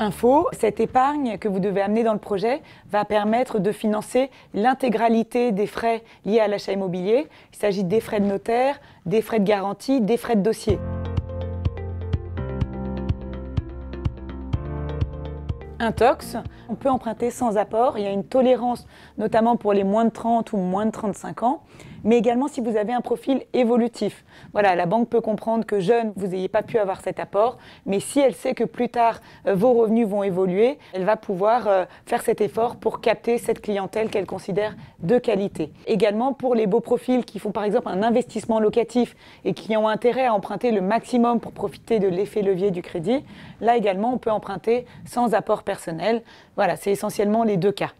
Info, cette épargne que vous devez amener dans le projet va permettre de financer l'intégralité des frais liés à l'achat immobilier. Il s'agit des frais de notaire, des frais de garantie, des frais de dossier. Intox, on peut emprunter sans apport. Il y a une tolérance, notamment pour les moins de 30 ou moins de 35 ans, mais également si vous avez un profil évolutif. Voilà, la banque peut comprendre que jeune, vous n'ayez pas pu avoir cet apport, mais si elle sait que plus tard, euh, vos revenus vont évoluer, elle va pouvoir euh, faire cet effort pour capter cette clientèle qu'elle considère de qualité. Également pour les beaux profils qui font par exemple un investissement locatif et qui ont intérêt à emprunter le maximum pour profiter de l'effet levier du crédit, là également on peut emprunter sans apport personnel. Voilà, c'est essentiellement les deux cas.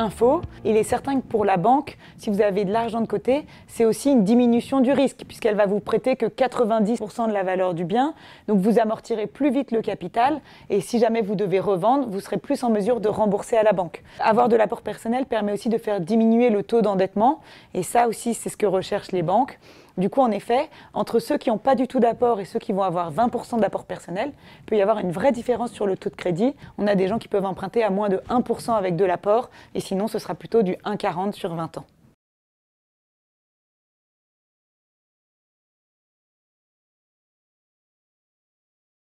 info. Il est certain que pour la banque, si vous avez de l'argent de côté, c'est aussi une diminution du risque, puisqu'elle va vous prêter que 90% de la valeur du bien. Donc vous amortirez plus vite le capital, et si jamais vous devez revendre, vous serez plus en mesure de rembourser à la banque. Avoir de l'apport personnel permet aussi de faire diminuer le taux d'endettement, et ça aussi, c'est ce que recherchent les banques. Du coup, en effet, entre ceux qui n'ont pas du tout d'apport et ceux qui vont avoir 20% d'apport personnel, il peut y avoir une vraie différence sur le taux de crédit. On a des gens qui peuvent emprunter à moins de 1% avec de l'apport, et sinon ce sera plutôt du 1,40 sur 20 ans.